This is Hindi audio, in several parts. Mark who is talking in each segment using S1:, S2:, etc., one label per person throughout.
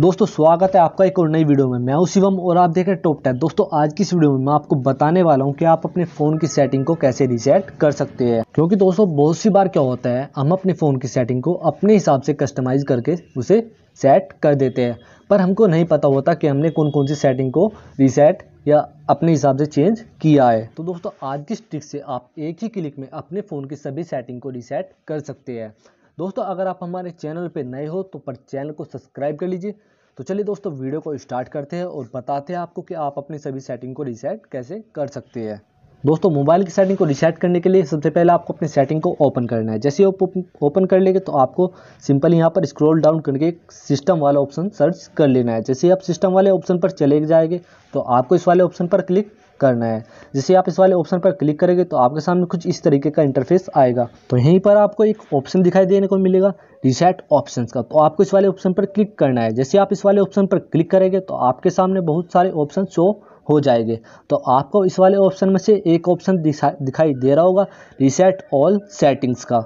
S1: दोस्तों, स्वागत है आपका एक और नई वीडियो में। मैं हूँ शिवम और आप देख रहे हैं टॉप टेन दोस्तों, आज की इस वीडियो में मैं आपको बताने वाला हूँ कि आप अपने फ़ोन की सेटिंग को कैसे रीसेट कर सकते हैं। क्योंकि दोस्तों, बहुत सी बार क्या होता है, हम अपने फ़ोन की सेटिंग को अपने हिसाब से कस्टमाइज़ करके उसे सेट कर देते हैं। पर हमको नहीं पता होता कि हमने कौन कौन सी सेटिंग को रीसेट या अपने हिसाब से चेंज किया है। तो दोस्तों, आज की ट्रिक से आप एक ही क्लिक में अपने फ़ोन की सभी सेटिंग को रीसेट कर सकते हैं। दोस्तों, अगर आप हमारे चैनल पर नए हो तो पर चैनल को सब्सक्राइब कर लीजिए। तो चलिए दोस्तों, वीडियो को स्टार्ट करते हैं और बताते हैं आपको कि आप अपनी सभी सेटिंग को रीसेट कैसे कर सकते हैं। दोस्तों, मोबाइल की सेटिंग को रिसेट करने के लिए सबसे पहले आपको अपनी सेटिंग को ओपन करना है। जैसे आप ओपन कर लेंगे तो आपको सिंपल यहाँ पर स्क्रॉल डाउन करके सिस्टम वाला ऑप्शन सर्च कर लेना है। जैसे आप सिस्टम वाले ऑप्शन पर चले जाएँगे तो आपको इस वाले ऑप्शन पर क्लिक करना है। जैसे आप इस वाले ऑप्शन पर क्लिक करेंगे तो आपके सामने कुछ इस तरीके का इंटरफेस आएगा। तो यहीं पर आपको एक ऑप्शन दिखाई देने को मिलेगा, रिसेट ऑप्शंस का। तो आपको इस वाले ऑप्शन पर क्लिक करना है। जैसे आप इस वाले ऑप्शन पर क्लिक करेंगे तो आपके सामने बहुत सारे ऑप्शन शो हो जाएँगे। तो आपको इस वाले ऑप्शन में से एक ऑप्शन दिखाई दे रहा होगा रिसेट ऑल सेटिंग्स का।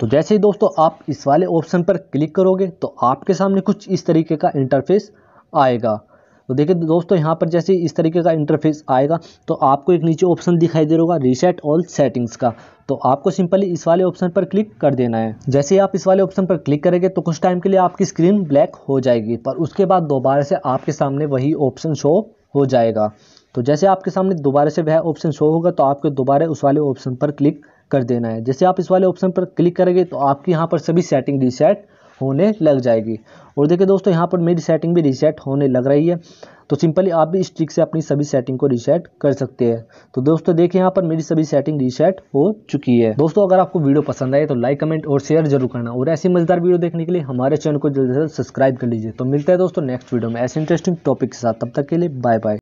S1: तो जैसे ही दोस्तों आप इस वाले ऑप्शन पर क्लिक करोगे तो आपके सामने कुछ इस तरीके का इंटरफेस आएगा। तो देखिए दोस्तों, यहाँ पर जैसे इस तरीके का इंटरफेस आएगा तो आपको एक नीचे ऑप्शन दिखाई दे रहा होगा रीसेट ऑल सेटिंग्स का। तो आपको सिंपली इस वाले ऑप्शन पर क्लिक कर देना है। जैसे ही आप इस वाले ऑप्शन पर क्लिक करेंगे तो कुछ टाइम के लिए आपकी स्क्रीन ब्लैक हो जाएगी, पर उसके बाद दोबारा से आपके सामने वही ऑप्शन शो हो जाएगा। तो जैसे आपके सामने दोबारा से वह ऑप्शन शो होगा तो आपको दोबारा उस वाले ऑप्शन पर क्लिक कर देना है। जैसे आप इस वाले ऑप्शन पर क्लिक करेंगे तो आपकी यहाँ पर सभी सेटिंग रीसेट होने लग जाएगी। और देखिए दोस्तों, यहाँ पर मेरी सेटिंग भी रीसेट होने लग रही है। तो सिंपली आप भी इस ट्रिक से अपनी सभी सेटिंग को रीसेट कर सकते हैं। तो दोस्तों, देखिए यहाँ पर मेरी सभी सेटिंग रीसेट हो चुकी है। दोस्तों, अगर आपको वीडियो पसंद आए तो लाइक कमेंट और शेयर ज़रूर करना। और ऐसी मज़ेदार वीडियो देखने के लिए हमारे चैनल को जल्द से जल्द सब्सक्राइब कर लीजिए। तो मिलता है दोस्तों नेक्स्ट वीडियो में ऐसे इंटरेस्टिंग टॉपिक के साथ। तब तक के लिए बाय बाय